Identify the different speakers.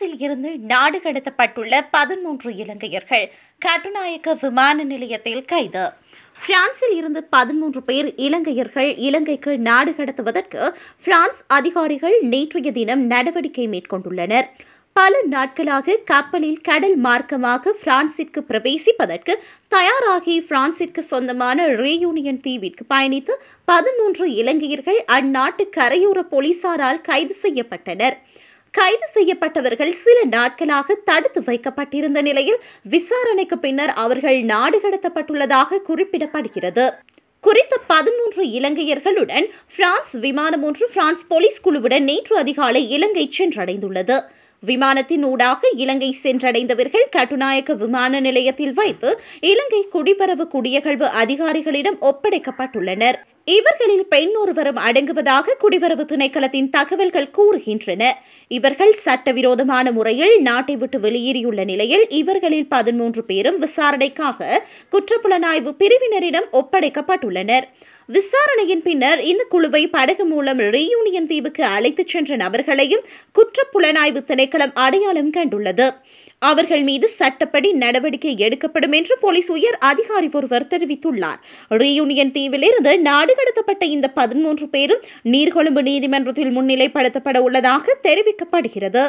Speaker 1: இருந்து நாடு கடத்தப்பட்டுள்ள பதிமூன்று இலங்கையர்கள் கட்டுநாயக்க விமான நிலையத்தில் கைது. பிரான்சில் இருந்து பதிமூன்று பேர் இலங்கையர்கள் இலங்கைக்கு நாடு கடத்துவதற்கு பிரான்ஸ் அதிகாரிகள் நேற்றைய தினம் நடவடிக்கை மேற்கொண்டுள்ளனர். பல நாட்களாக கப்பலில் கடல் மார்க்கமாக பிரான்சிற்கு பிரவேசிப்பதற்கு தயாராகி பிரான்சிற்கு சொந்தமான ரீயூனியன் தீவிற்கு பயணித்து பதிமூன்று இலங்கையர்கள் அந்நாட்டு கரையோர போலீசாரால் கைது செய்யப்பட்டனர். கைது செய்யப்பட்டவர்கள் சில நாட்களாக தடுத்து வைக்கப்பட்டிருந்த நிலையில் விசாரணைக்கு பின்னர் அவர்கள் நாடு கடத்தப்பட்டுள்ளதாக குறிப்பிடப்படுகிறது. குறித்த பதிமூன்று இலங்கையர்களுடன் பிரான்ஸ் விமானம் ஒன்று பிரான்ஸ் போலீஸ் குழுவுடன் நேற்று அதிகாலை இலங்கை சென்றடைந்துள்ளது. விமானத்தின் ஊடாக இலங்கை சென்றடைந்தவர்கள் கட்டுநாயக்க விமான நிலையத்தில் வைத்து இலங்கை குடிபரவு குடியகழ்வு அதிகாரிகளிடம் ஒப்படைக்கப்பட்டுள்ளனர். இவர்களில் பெண் ஒருவரும் அடங்குவதாக குடிவரவு திணைக்களத்தின் தகவல்கள் கூறுகின்றன. இவர்கள் சட்டவிரோதமான முறையில் நாட்டை விட்டு வெளியேறியுள்ள நிலையில் இவர்களில் பதிமூன்று பேரும் விசாரணைக்காக குற்றப்புலனாய்வு பிரிவினரிடம் ஒப்படைக்கப்பட்டுள்ளனர். விசாரணையின் பின்னர் இந்த குழுவை படகு மூலம் ரீயூனியன் தீவுக்கு அழைத்துச் சென்ற நபர்களையும் குற்றப்புலனாய்வு திணைக்களம் அடையாளம் கண்டுள்ளது. அவர்கள் மீது சட்டப்படி நடவடிக்கை எடுக்கப்படும் என்று போலீஸ் உயர் அதிகாரி ஒருவர் தெரிவித்துள்ளார். ரீயூனியன் தீவிலிருந்து நாடு கடத்தப்பட்ட இந்த பதிமூன்று பேரும் நீர்கொழும்பு நீதிமன்றத்தில் முன்னிலைப்படுத்தப்பட உள்ளதாக தெரிவிக்கப்படுகிறது.